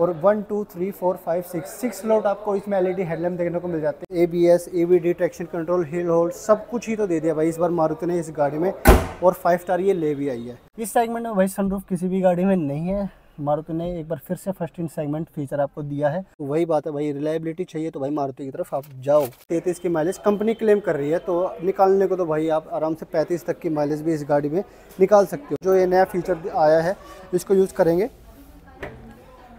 और one, two, three, four, five, six six slot आपको इसमें एल एलईडी हेडलैम्प देखने को मिल जाते हैं। A B S A B D traction control hill hold सब कुछ ही तो दे दिया भाई इस बार मारुति ने इस गाड़ी में। और फाइव स्टार ये ले भी आई है। इस सेगमेंट में भाई सनरूफ किसी भी गाड़ी में नहीं है। मारुति ने एक बार फिर से फ़र्स्ट इन सेगमेंट फीचर आपको दिया है। तो वही बात है भाई रिलायबिलिटी चाहिए तो भाई मारुति की तरफ़ आप जाओ। तैतीस की माइलेज कंपनी क्लेम कर रही है तो निकालने को तो भाई आप आराम से पैंतीस तक की माइलेज भी इस गाड़ी में निकाल सकते हो। जो ये नया फीचर आया है, इसको यूज़ करेंगे।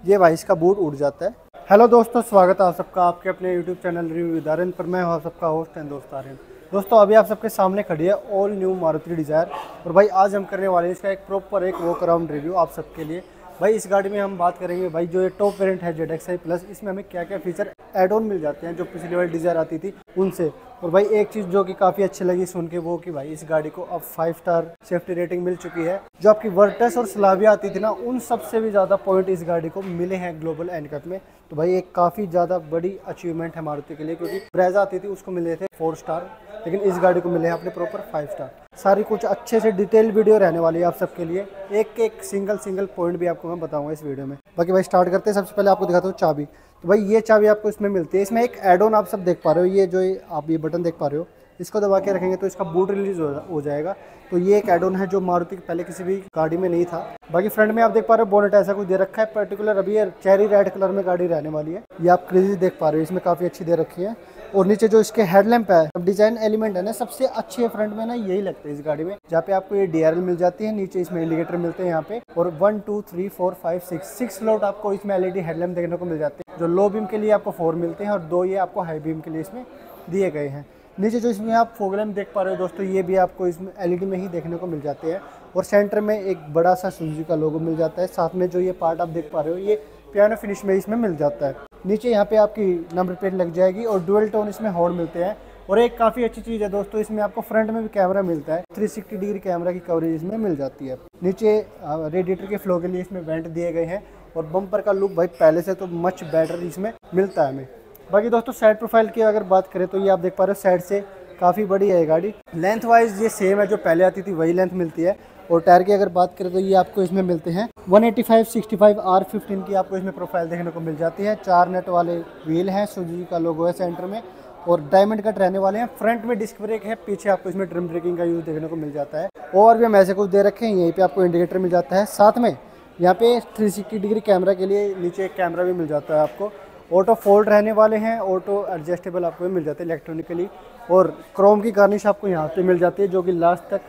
ये वाइस का बूट उड़ जाता है। हेलो दोस्तों, स्वागत है आप सबका आपके अपने यूट्यूब चैनल रिव्यू विदारन पर। मैं हूँ आप सबका होस्ट एंड दोस्त आर्यन। दोस्तों, अभी आप सबके सामने खड़ी है ऑल न्यू मारुति डिज़ायर और भाई, आज हम करने वाले हैं इसका एक प्रॉपर एक वॉक अराउंड रिव्यू आप सबके लिए। भाई, इस गाड़ी में हम बात करेंगे, भाई, जो ये टॉप वेरिएंट है जेड प्लस इसमें हमें क्या क्या फीचर एड ऑन मिल जाते हैं जो पिछली वाली डिज़ायर आती थी उनसे? और भाई, एक चीज़ जो कि काफ़ी अच्छी लगी सुन के वो कि भाई, इस गाड़ी को अब फाइव स्टार सेफ्टी रेटिंग मिल चुकी है। जो आपकी वर्टस और सलाविया आती थी ना, उन सबसे भी ज़्यादा पॉइंट इस गाड़ी को मिले हैं ग्लोबल एनकट में। तो भाई, एक काफ़ी ज़्यादा बड़ी अचीवमेंट है मारुति के लिए, क्योंकि ब्रेजा आती थी, उसको मिले थे फोर स्टार लेकिन इस गाड़ी को मिले हैं अपने प्रॉपर फाइव स्टार सारी कुछ अच्छे से डिटेल वीडियो रहने वाली है आप सबके लिए। एक एक सिंगल सिंगल पॉइंट भी आपको मैं बताऊँगा इस वीडियो में। बाकी भाई स्टार्ट करते हैं। सबसे पहले आपको दिखाता हूँ चाबी। तो भाई ये चाबी आपको इसमें मिलती है। इसमें एक एड ऑन आप सब देख पा रहे हो। ये जो आप ये बटन देख पा रहे हो, इसको दबा के रखेंगे तो इसका बूट रिलीज़ हो जाएगा। तो ये एक एड ऑन है जो मारुति पहले किसी भी गाड़ी में नहीं था। बाकी फ्रंट में आप देख पा रहे हो बोनेट ऐसा कुछ दे रखा है। पर्टिकुलर अभी ये चेरी रेड कलर में गाड़ी रहने वाली है। ये आप क्रेजी देख पा रहे हो। इसमें काफ़ी अच्छी दे रखी है। और नीचे जो इसके हेडलैम्प है डिज़ाइन एलिमेंट है ना, सबसे अच्छे फ्रंट में ना यही लगता है इस गाड़ी में, जहाँ पे आपको ये डीआरएल मिल जाती है, नीचे इसमें इंडिकेटर मिलते हैं यहाँ पे, और one two three four five six six slot आपको इसमें एलईडी हेडलैम्प देखने को मिल जाते हैं, जो लो बीम के लिए आपको फोर मिलते हैं, और दो ये आपको हाई बीम के लिए इसमें दिए गए हैं। नीचे जो इसमें आप फोगलैम्प देख पा रहे हो दोस्तों, ये भी आपको इसमें एलईडी में ही देखने को मिल जाते हैं, और सेंटर में एक बड़ा सा सुजुकी का लोगो मिल जाता है, साथ में जो ये पार्ट आप देख पा रहे हो, ये पियानो फिनिश में इसमें मिल जाता है। नीचे यहाँ पे आपकी नंबर प्लेट लग जाएगी और डुअल टोन इसमें हॉर्न मिलते हैं। और एक काफ़ी अच्छी चीज़ है दोस्तों, इसमें आपको फ्रंट में भी कैमरा मिलता है। 360 डिग्री कैमरा की कवरेज इसमें मिल जाती है। नीचे रेडिएटर के फ्लो के लिए इसमें वेंट दिए गए हैं और बम्पर का लुक भाई पहले से तो मच बेटर इसमें मिलता है हमें। बाकी दोस्तों साइड प्रोफ़ाइल की अगर बात करें तो ये आप देख पा रहे हो साइड से काफ़ी बड़ी है गाड़ी। लेंथ वाइज ये सेम है जो पहले आती थी, वही लेंथ मिलती है। और टायर की अगर बात करें तो ये आपको इसमें मिलते हैं। 185 65 R15 की आपको इसमें प्रोफ़ाइल देखने को मिल जाती है। चार नेट वाले व्हील हैं सुजी का लोगो है सेंटर में और डायमंड कट रहने वाले हैं। फ्रंट में डिस्क ब्रेक है, पीछे आपको इसमें ट्रिम ब्रेकिंग का यूज़ देखने को मिल जाता है। और भी हम ऐसे कुछ दे रखे हैं, यहीं पे आपको इंडिकेटर मिल जाता है। साथ में यहाँ पे 360 डिग्री कैमरा के लिए नीचे एक कैमरा भी मिल जाता है आपको। ऑटो फोल्ड रहने वाले हैं, ऑटो एडजस्टेबल आपको मिल जाते हैं इलेक्ट्रॉनिकली और क्रोम की गार्निश आपको यहाँ पे मिल जाती है, जो कि लास्ट तक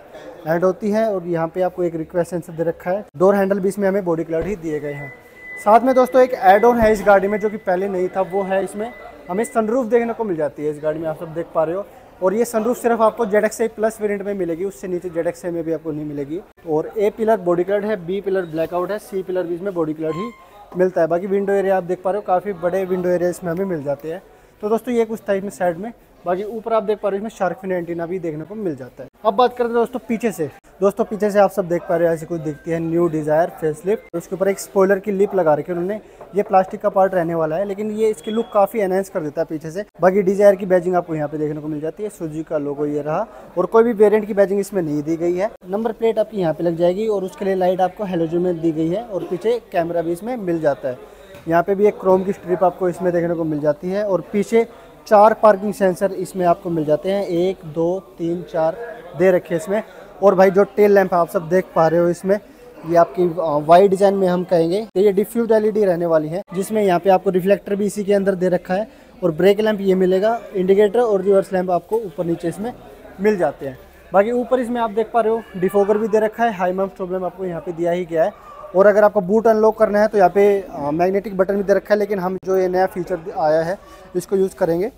एंड होती है और यहाँ पे आपको एक रिक्वेस्ट सेंसर दे रखा है। डोर हैंडल भी इसमें हमें बॉडी कलर ही दिए गए हैं। साथ में दोस्तों, एक एड ऑन है इस गाड़ी में, जो कि पहले नहीं था, वो है इसमें हमें सनरूफ देखने को मिल जाती है इस गाड़ी में, आप सब देख पा रहे हो। और ये सनरूफ सिर्फ़ आपको जेड एक्स प्लस वेरियंट में मिलेगी, उससे नीचे जेड एक्स में भी आपको नहीं मिलेगी। और ए पिलर बॉडी कलर है बी पिलर ब्लैकआउट है सी पिलर भी इसमें बॉडी कलर ही मिलता है। बाकी विंडो एरिया आप देख पा रहे हो, काफ़ी बड़े विंडो एरिया इसमें हमें मिल जाते हैं। तो दोस्तों, ये कुछ था इसमें साइड में। बाकी ऊपर आप देख पा रहे हो इसमें शार्क फिन एंटीना भी देखने को मिल जाता है। अब बात करते हैं दोस्तों पीछे से। दोस्तों पीछे से आप सब देख पा रहे हो, ऐसी कुछ दिखती है न्यू डिज़ायर फेस लिफ्ट उसके ऊपर एक स्पॉइलर की लिप लगा रखी है उन्होंने। ये प्लास्टिक का पार्ट रहने वाला है, लेकिन ये इसकी लुक काफ़ी एनहेंस कर देता है पीछे से। बाकी डिज़ायर की बैजिंग आपको यहाँ पे देखने को मिल जाती है। सुजी का लोगो ये रहा, और कोई भी वेरियंट की बैजिंग इसमें नहीं दी गई है। नंबर प्लेट आपकी यहाँ पे लग जाएगी, और उसके लिए लाइट आपको हेलोजन में दी गई है, और पीछे कैमरा भी इसमें मिल जाता है। यहाँ पे भी एक क्रोम की स्ट्रिप आपको इसमें देखने को मिल जाती है, और पीछे चार पार्किंग सेंसर इसमें आपको मिल जाते हैं। एक, दो, तीन, चार दे रखे इसमें। और भाई जो टेल लैंप आप सब देख पा रहे हो इसमें, ये आपकी वाइट डिज़ाइन में हम कहेंगे। तो ये डिफ्यूज एलईडी रहने वाली है, जिसमें यहाँ पे आपको रिफ्लेक्टर भी इसी के अंदर दे रखा है। और ब्रेक लैंप ये मिलेगा इंडिकेटर और रिवर्स लैंप आपको ऊपर नीचे इसमें मिल जाते हैं। बाकी ऊपर इसमें आप देख पा रहे हो डिफोगर भी दे रखा है। हाई माउंट प्रॉब्लम आपको यहाँ पे दिया ही गया है। और अगर आपको बूट अनलॉक करना है तो यहाँ पे मैग्नेटिक बटन भी दे रखा है, लेकिन हम जो ये नया फीचर आया है, इसको यूज़ करेंगे।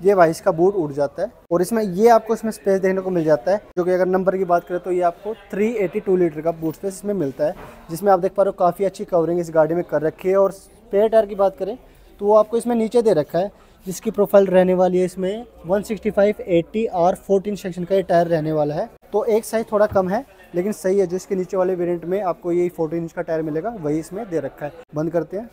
ये भाई इसका बूट उड़ जाता है। और इसमें, ये आपको इसमें स्पेस देखने को मिल जाता है। जो कि अगर नंबर की बात करें तो ये आपको 382 लीटर का बूट स्पेस इसमें मिलता है, जिसमें आप देख पा रहे हो काफ़ी अच्छी कवरिंग इस गाड़ी में कर रखी है। और स्पेयर टायर की बात करें तो वो आपको इसमें नीचे दे रखा है, जिसकी प्रोफ़ाइल रहने वाली है इसमें 165 80 और 14 सेक्शन का ये टायर रहने वाला है। तो एक साइज़ थोड़ा कम है लेकिन सही है, जो इसके नीचे वाले वेरिएंट में आपको ये 14 इंच का टायर मिलेगा, वही इसमें दे रखा है। बंद करते हैं।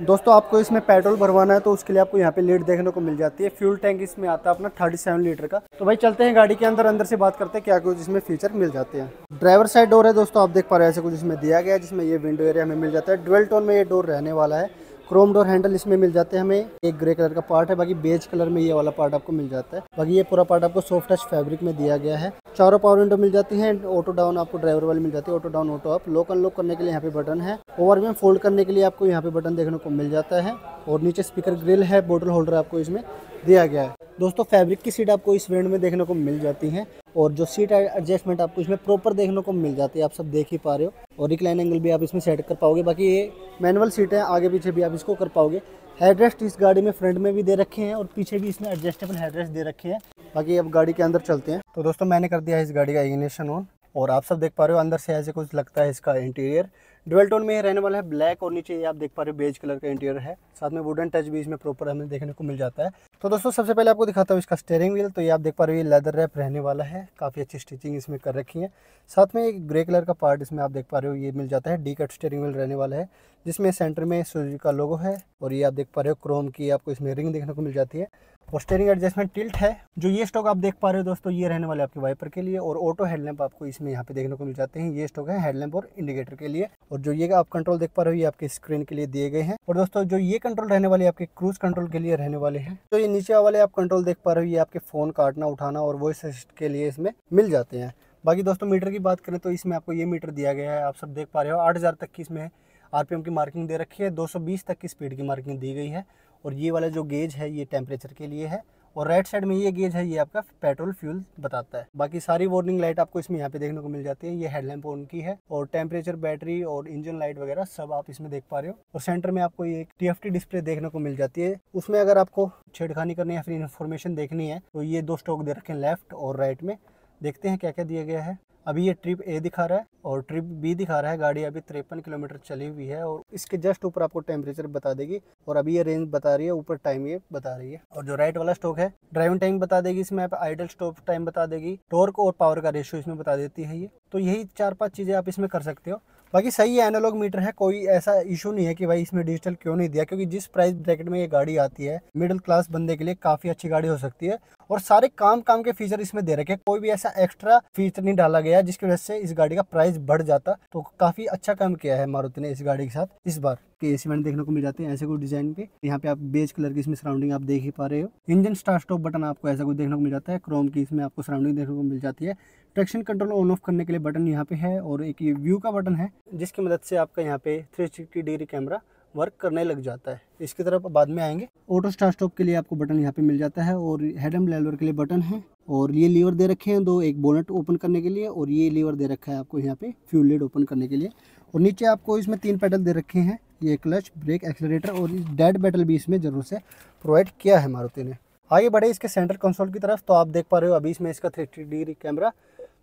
दोस्तों, आपको इसमें पेट्रोल भरवाना है तो उसके लिए आपको यहाँ पे लीड देखने को मिल जाती है। फ्यूल टैंक इसमें आता है अपना थर्टी सेवन लीटर का। तो भाई, चलते हैं गाड़ी के अंदर अंदर से बात करते हैं क्या कुछ इसमें फीचर मिल जाते हैं। ड्राइवर साइड डोर है दोस्तों, आप देख पा रहे हैं, ऐसे कुछ इसमें दिया गया है, जिसमें ये विंडो एरिया हमें मिल जाता है। डुअल टोन में ये डोर रहने वाला है। क्रोम डोर हैंडल इसमें मिल जाते हैं हमें। एक ग्रे कलर का पार्ट है, बाकी बेज कलर में ये वाला पार्ट आपको मिल जाता है। बाकी ये पूरा पार्ट आपको सॉफ्ट टच फैब्रिक में दिया गया है। चारों पावर विंडो मिल जाती है ऑटो डाउन आपको ड्राइवर वाली मिल जाती है auto down auto up lock unlock करने के लिए यहाँ पे बटन है। ओवर में फोल्ड करने के लिए आपको यहाँ पे बटन देखने को मिल जाता है। और नीचे स्पीकर ग्रिल है बोटल होल्डर आपको इसमें दिया गया है। दोस्तों फैब्रिक की सीट आपको इस वेरिएंट में देखने को मिल जाती है और जो सीट एडजस्टमेंट आपको इसमें प्रॉपर देखने को मिल जाती है, आप सब देख ही पा रहे हो और रिक्लाइन एंगल भी आप इसमें सेट कर पाओगे। बाकी ये मैनुअल सीट है, आगे पीछे भी आप इसको कर पाओगे। हेडरेस्ट इस गाड़ी में फ्रंट में भी दे रखे हैं और पीछे भी इसमें एडजस्टेबल हेडरेस्ट दे रखे हैं। बाकी अब गाड़ी के अंदर चलते हैं। तो दोस्तों, मैंने कर दिया है इस गाड़ी का इग्निशन ऑन और आप सब देख पा रहे हो, अंदर से ऐसे कुछ लगता है इसका इंटीरियर डुअल टोन में रहने वाला है ब्लैक और नीचे ये आप देख पा रहे हो बेज कलर का इंटीरियर है। साथ में वुडन टच भी इसमें प्रॉपर हमें देखने को मिल जाता है। तो दोस्तों, सबसे पहले आपको दिखाता हूँ इसका स्टेयरिंग व्हील तो ये आप देख पा रहे हो, ये लेदर रैप रहने वाला है। काफ़ी अच्छी स्टिचिंग इसमें कर रखी है। साथ में एक ग्रे कलर का पार्ट इसमें आप देख पा रहे हो, ये मिल जाता है डी कट स्टेयरिंग व्हील रहने वाला है, जिसमें सेंटर में सुजुकी का लोगो है। और ये आप देख पा रहे हो क्रोम की आपको इसमें रिंग देखने को मिल जाती है। और स्टेयरिंग एडजस्टमेंट टिल्ट है, जो ये स्टॉक आप देख पा रहे हो दोस्तों, ये रहने वाले आपके वाइपर के लिए और ऑटो हेडलैम्प आपको इसमें यहाँ पे देखने को मिल जाते हैं। ये स्टॉक है हेडलैम्प और इंडिकेटर के लिए और जो ये आप कंट्रोल देख पा रहे हो, ये आपके स्क्रीन के लिए दिए गए हैं। और दोस्तों, जो ये कंट्रोल रहने वाले, आपके क्रूज कंट्रोल के लिए रहने वाले हैं तो ये नीचे वाले आप कंट्रोल देख पा रहे हो, ये आपके फ़ोन काटना, उठाना और वॉइस असिस्ट के लिए इसमें मिल जाते हैं। बाकी दोस्तों मीटर की बात करें तो इसमें आपको ये मीटर दिया गया है, आप सब देख पा रहे हो, आठ हज़ार तक की इसमें आरपीएम की मार्किंग दे रखी है 220 तक की स्पीड की मार्किंग दी गई है। और ये वाला जो गेज है, ये टेम्परेचर के लिए है और राइट साइड में ये गेज है, ये आपका पेट्रोल फ्यूल बताता है। बाकी सारी वार्निंग लाइट आपको इसमें यहाँ पे देखने को मिल जाती है। ये हेडलैम्प ऑन की है और टेम्परेचर बैटरी और इंजन लाइट वगैरह सब आप इसमें देख पा रहे हो। और सेंटर में आपको ये टी डिस्प्ले देखने को मिल जाती है। उसमें अगर आपको छेड़खानी करनी है फिर इन्फॉर्मेशन देखनी है तो ये दो स्टॉक दे रखे हैं लेफ़्ट और राइट में। देखते हैं क्या क्या दिया गया है। अभी ये ट्रिप ए दिखा रहा है और ट्रिप बी दिखा रहा है। गाड़ी अभी तिरपन किलोमीटर चली हुई है और इसके जस्ट ऊपर आपको टेम्परेचर बता देगी और अभी ये रेंज बता रही है, ऊपर टाइम ये बता रही है। और जो राइट वाला स्टॉक है ड्राइविंग टाइम बता देगी, इसमें आप आइडल स्टॉप टाइम बता देगी। टोर्क और पावर का रेशियो इसमें बता देती है ये। तो यही चार पाँच चीज़ें आप इसमें कर सकते हो। बाकी सही है एनालॉग मीटर है, कोई ऐसा इशू नहीं है कि भाई इसमें डिजिटल क्यों नहीं दिया, क्योंकि जिस प्राइस ब्रैकेट में ये गाड़ी आती है मिडिल क्लास बंदे के लिए काफ़ी अच्छी गाड़ी हो सकती है और सारे काम काम के फीचर इसमें दे रखे कोई भी ऐसा एक्स्ट्रा फीचर नहीं डाला गया जिसकी वजह से इस गाड़ी का प्राइस बढ़ जाता तो काफ़ी अच्छा काम किया है मारुति ने इस गाड़ी के साथ इस बार। के एसी वेंट देखने को मिल जाते हैं ऐसे कुछ डिज़ाइन पे यहाँ पे आप बेज कलर की इसमें सराउंडिंग आप देख ही पा रहे हो। इंजन स्टार्ट स्टॉप बटन आपको ऐसा कुछ देखने को मिल जाता है। क्रोम की इसमें आपको सराउंडिंग देखने को मिल जाती है। ट्रैक्शन कंट्रोल ऑन ऑफ़ करने के लिए बटन यहाँ पे है और एक ये व्यू का बटन है, जिसकी मदद से आपका यहाँ पे थ्री डिग्री कैमरा वर्क करने लग जाता है। इसकी तरफ़ बाद में आएँगे। ऑटो स्टार्ट स्टॉप के लिए आपको बटन यहाँ पे मिल जाता है और हेड एंड लेवर के लिए बटन है। और ये लीवर दे रखे हैं दो, एक बोनट ओपन करने के लिए और ये लीवर दे रखा है आपको यहाँ पे फ्यूल लीड ओपन करने के लिए। और नीचे आपको इसमें तीन पेडल दे रखे हैं। ये क्लच, ब्रेक एक्सलेटर और डेड बैटल भी इसमें ज़रूर से प्रोवाइड किया है मारुति ने। आगे बढ़े इसके सेंटर कंसोल की तरफ़ तो आप देख पा रहे हो अभी इसमें इसका थ्री डिग्री कैमरा।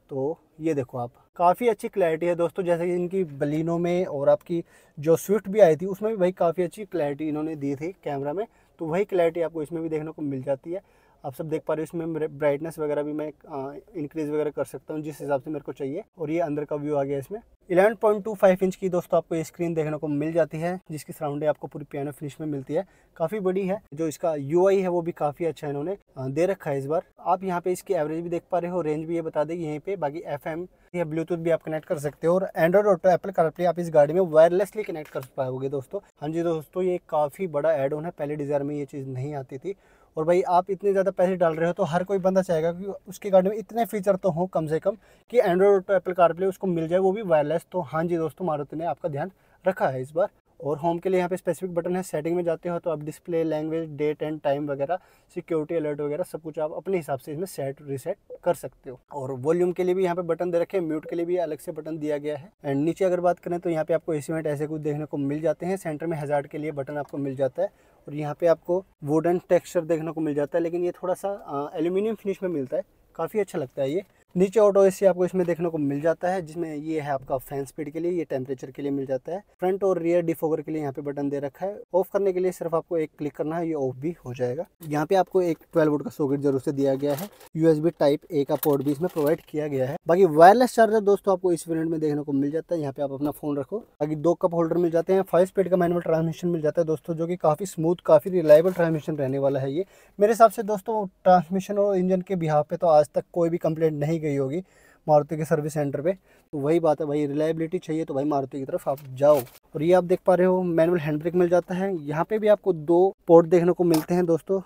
तो ये देखो आप, काफ़ी अच्छी क्लैरिटी है दोस्तों, जैसे कि इनकी बलिनों में और आपकी जो स्विफ्ट भी आई थी, उसमें भी भाई काफ़ी अच्छी क्लैरिटी इन्होंने दी थी कैमरा में। तो वही क्लैरिटी आपको इसमें भी देखने को मिल जाती है। आप सब देख पा रहे हो, इसमें ब्राइटनेस वगैरह भी मैं इंक्रीज़ वगैरह कर सकता हूँ, जिस हिसाब से मेरे को चाहिए। और ये अंदर का व्यू आ गया इसमें। 11.25 इंच की दोस्तों आपको ये स्क्रीन देखने को मिल जाती है, जिसकी सराउंडिंग आपको पूरी पियानो फिनिश में मिलती है। काफ़ी बड़ी है, जो इसका यूआई है वो भी काफ़ी अच्छा इन्होंने दे रखा है इस बार। आप यहाँ पे इसकी एवरेज भी देख पा रहे हो रेंज भी ये बता देगी यहीं पे बाकी एफ़ एम या ब्लूटूथ भी आप कनेक्ट कर सकते हो। और एंड्रॉइड ऑटो एप्पल कारप्ले आप इस गाड़ी में वायरलेसली कनेक्ट कर पाओगे दोस्तों। हाँ जी दोस्तों, ये काफ़ी बड़ा एड ऑन है, पहले डिज़ायर में ये चीज़ नहीं आती थी। और भाई आप इतने ज़्यादा पैसे डाल रहे हो तो हर कोई बंदा चाहेगा कि उसकी गाड़ी में इतने फीचर तो हों कम से कम कि एंड्रॉयड ऑटो एप्पल कारप्ले उसको मिल जाए, वो भी वायरलेस तो हाँ जी दोस्तों, मारुति ने आपका ध्यान रखा है इस बार। और होम के लिए यहाँ पे स्पेसिफिक बटन है सेटिंग में जाते हो तो आप display language date and time वगैरह सिक्योरिटी अलर्ट वगैरह सब कुछ आप अपने हिसाब से इसमें सेट रिसेट कर सकते हो। और वॉल्यूम के लिए भी यहाँ पे बटन दे रखे हैं म्यूट के लिए भी अलग से बटन दिया गया है। एंड नीचे अगर बात करें तो यहाँ पे आपको एसीमेंट ऐसे कुछ देखने को मिल जाते हैं। सेंटर में हज़ार के लिए बटन आपको मिल जाता है। और यहाँ पे आपको वुडन टेक्सचर देखने को मिल जाता है, लेकिन ये थोड़ा सा एल्यूमिनियम फिनिश में मिलता है। काफ़ी अच्छा लगता है ये। नीचे ऑटो एसी आपको इसमें देखने को मिल जाता है, जिसमें ये है आपका फ़ैन स्पीड के लिए, ये टेम्परेचर के लिए मिल जाता है। फ्रंट और रियर डिफोगर के लिए यहाँ पे बटन दे रखा है। ऑफ़ करने के लिए सिर्फ़ आपको एक क्लिक करना है, ये ऑफ़ भी हो जाएगा। यहाँ पे आपको एक ट्वेल्व वोल्ट का सॉकेट ज़रूर से दिया गया है। यूएसबी टाइप ए का पोर्ट भी इसमें प्रोवाइड किया गया है। बाकी वायरलेस चार्जर दोस्तों आपको इस वेरियंट में देखने को मिल जाता है। यहाँ पे आप अपना फ़ोन रखो। बाकी दो कप होल्डर मिल जाते हैं। फाइव स्पीड का मैनुअल ट्रांसमिशन मिल जाता है दोस्तों, जो कि काफ़ी स्मूथ काफ़ी रिलायबल ट्रांसमिशन रहने वाला है ये। मेरे हिसाब से दोस्तों ट्रांसमिशन और इंजन के बिहार पे तो आज तक कोई भी कंप्लेंट नहीं गई होगी मारुति के सर्विस सेंटर पे। तो वही बात है भाई रिलायबिलिटी चाहिए तो भाई मारुति की तरफ़ आप जाओ। और ये आप देख पा रहे हो मैनुअल हैंड ब्रेक मिल जाता है। यहाँ पे भी आपको दो पोर्ट देखने को मिलते हैं दोस्तों।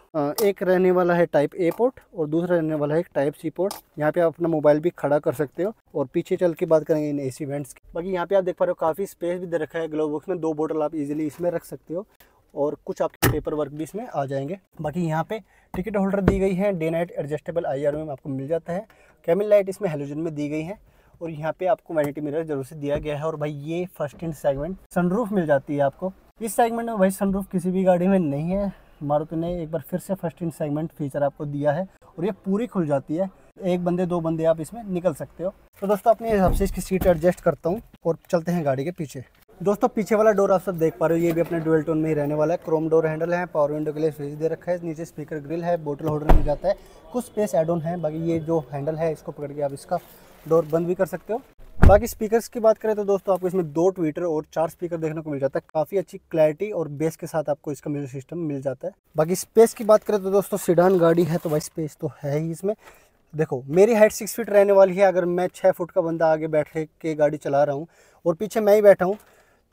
एक रहने वाला है टाइप ए पोर्ट और दूसरा रहने वाला है टाइप सी पोर्ट यहाँ पे आप अपना मोबाइल भी खड़ा कर सकते हो और पीछे चल के बात करेंगे इन एसी वेंट्स की। बाकी यहाँ पे आप देख पा रहे हो काफ़ी स्पेस भी दे रखा है ग्लोव बॉक्स में। दो बोटल आप इजिली इसमें रख सकते हो और कुछ आपके पेपर वर्क भी इसमें आ जाएँगे। बाकी यहाँ पे टिकट होल्डर दी गई है डे नाइट एडजस्टेबल आई में आपको मिल जाता है। कैमिल लाइट इसमें हेलोजन में दी गई है और यहाँ पे आपको वैनिटी मिरर ज़रूर से दिया गया है और भाई ये फ़र्स्ट इन सेगमेंट सनरूफ मिल जाती है आपको। इस सेगमेंट में भाई सनरूफ किसी भी गाड़ी में नहीं है। मारुति ने एक बार फिर से फ़र्स्ट इन सेगमेंट फीचर आपको दिया है और ये पूरी खुल जाती है। एक बंदे, दो बंदे आप इसमें निकल सकते हो। तो दोस्तों, अपने हिसाब से इसकी सीट एडजस्ट करता हूँ और चलते हैं गाड़ी के पीछे। दोस्तों, पीछे वाला डोर आप सब देख पा रहे हो, ये भी अपने डुअल टोन में ही रहने वाला है। क्रोम डोर हैंडल है पावर विंडो के लिए फ्रिज दे रखा है, नीचे स्पीकर ग्रिल है बोटल होल्डर मिल जाता है। कुछ स्पेस एड ऑन है, बाकी ये जो हैंडल है, इसको पकड़ के आप इसका डोर बंद भी कर सकते हो। बाकी स्पीकर्स की बात करें तो दोस्तों, आपको इसमें दो ट्विटर और चार स्पीकर देखने को मिल जाता है। काफ़ी अच्छी क्लैरिटी और बेस के साथ आपको इसका म्यूज़िक सिस्टम मिल जाता है। बाकी स्पेस की बात करें तो दोस्तों सिडान गाड़ी है तो भाई स्पेस तो है ही इसमें। देखो, मेरी हाइट सिक्स फीट रहने वाली है, अगर मैं छः फुट का बंदा आगे बैठ के गाड़ी चला रहा हूँ, और पीछे मैं ही बैठा हूँ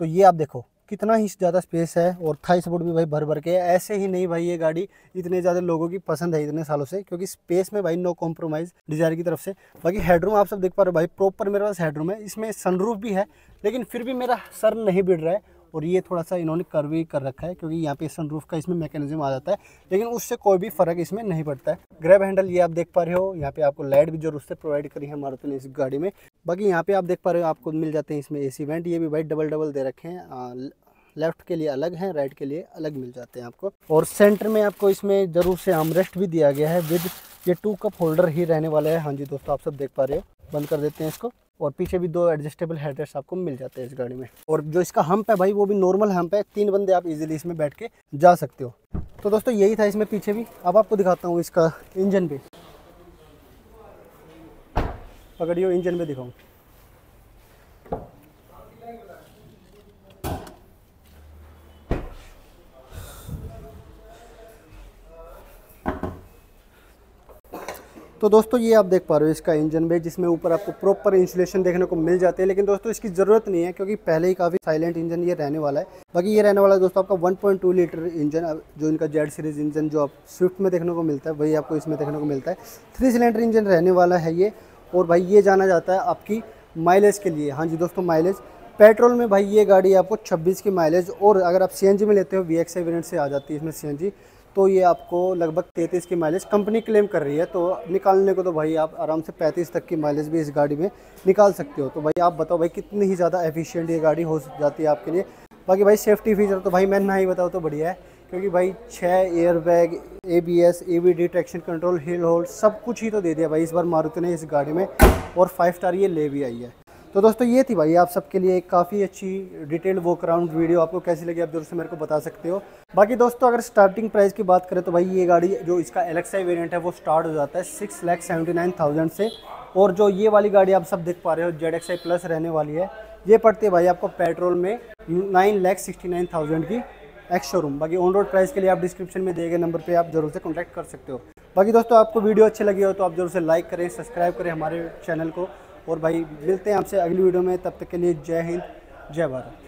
तो ये आप देखो, कितना ही ज़्यादा स्पेस है और थाई सपोर्ट भी भाई भर भर के ऐसे ही नहीं भाई ये गाड़ी इतने ज़्यादा लोगों की पसंद है इतने सालों से, क्योंकि स्पेस में भाई नो कॉम्प्रोमाइज़ डिज़ायर की तरफ़ से। बाकी हेडरूम आप सब देख पा रहे हो भाई प्रॉपर मेरे पास हेडरूम है, इसमें सनरूफ भी है, लेकिन फिर भी मेरा सर नहीं बिड़ रहा है। और ये थोड़ा सा इन्होंने कर्वी कर रखा है, क्योंकि यहाँ पे सनरूफ का इसमें मैकेनिज्म आ जाता है, लेकिन उससे कोई भी फ़र्क इसमें नहीं पड़ता है। ग्रैब हैंडल ये आप देख पा रहे हो, यहाँ पे आपको लाइट भी ज़रूर से प्रोवाइड करी है मारुति ने इस गाड़ी में। बाकी यहाँ पे आप देख पा रहे हो, आपको मिल जाते हैं इसमें ए सी वेंट ये भी वाइट डबल डबल दे रखे हैं लेफ़्ट के लिए अलग हैं राइट के लिए अलग मिल जाते हैं आपको। और सेंटर में आपको इसमें ज़रूर से आमरेस्ट भी दिया गया है, विद ये टू कप होल्डर ही रहने वाला है। हाँ जी दोस्तों, आप सब देख पा रहे हो, बंद कर देते हैं इसको। और पीछे भी दो एडजस्टेबल हेडरेस्ट आपको मिल जाते हैं इस गाड़ी में। और जो इसका हम्प है भाई, वो भी नॉर्मल हम्प है। तीन बंदे आप इजीली इसमें बैठ के जा सकते हो। तो दोस्तों, यही था इसमें पीछे भी। अब आपको दिखाता हूँ इसका इंजन भी पकड़ियो इंजन में दिखाऊँ। तो दोस्तों, ये आप देख पा रहे हो इसका इंजन भी जिसमें ऊपर आपको प्रॉपर इंसुलेशन देखने को मिल जाते हैं। लेकिन दोस्तों, इसकी ज़रूरत नहीं है, क्योंकि पहले ही काफ़ी साइलेंट इंजन ये रहने वाला है। बाकी ये रहने वाला है दोस्तों, आपका 1.2 लीटर इंजन जो इनका जेड सीरीज़ इंजन, जो आप स्विफ्ट में देखने को मिलता है, वही आपको इसमें देखने को मिलता है। थ्री सिलेंडर इंजन रहने वाला है ये। और भाई, ये जाना जाता है आपकी माइलेज के लिए। हाँ जी दोस्तों माइलेज पेट्रोल में भाई, ये गाड़ी आपको 26 की माइलेज और अगर आप सीएनजी में लेते हो वी एक्स से आ जाती है इसमें सीएनजी तो ये आपको लगभग 33 की माइलेज कंपनी क्लेम कर रही है। तो निकालने को तो भाई आप आराम से 35 तक की माइलेज भी इस गाड़ी में निकाल सकते हो। तो भाई आप बताओ भाई कितनी ही ज़्यादा एफिशिएंट ये गाड़ी हो जाती है आपके लिए। बाकी भाई सेफ्टी फीचर तो भाई मैं ना ही बताऊँ तो बढ़िया है, क्योंकि भाई छः air bag A B S A V D traction control hill hold सब कुछ ही तो दे दिया भाई। इस बार मारुति ने इस गाड़ी में और फाइव स्टार ये ले भी आई है। तो दोस्तों, ये थी भाई आप सबके लिए एक काफ़ी अच्छी डिटेल्ड वॉक अराउंड वीडियो आपको कैसी लगी आप ज़रूर से मेरे को बता सकते हो। बाकी दोस्तों, अगर स्टार्टिंग प्राइस की बात करें तो भाई ये गाड़ी, जो इसका एल वेरियंट है, वो स्टार्ट हो जाता है six lakh seventy nine thousand से। और जो ये वाली गाड़ी आप सब देख पा रहे हो जेड एक्स आई प्लस रहने वाली है, ये पड़ती है भाई आपको पेट्रोल में nine lakh sixty nine thousand की एक्स शोरूम बाकी ऑन रोड प्राइस के लिए आप डिस्क्रिप्शन में दिए गए नंबर पर आप ज़रूर से कॉन्टैक्ट कर सकते हो। बाकी दोस्तों, आपको वीडियो अच्छी लगी हो तो आप ज़रूर से लाइक करें सब्सक्राइब करें हमारे चैनल को। और भाई मिलते हैं आपसे अगली वीडियो में, तब तक के लिए जय हिंद, जय भारत।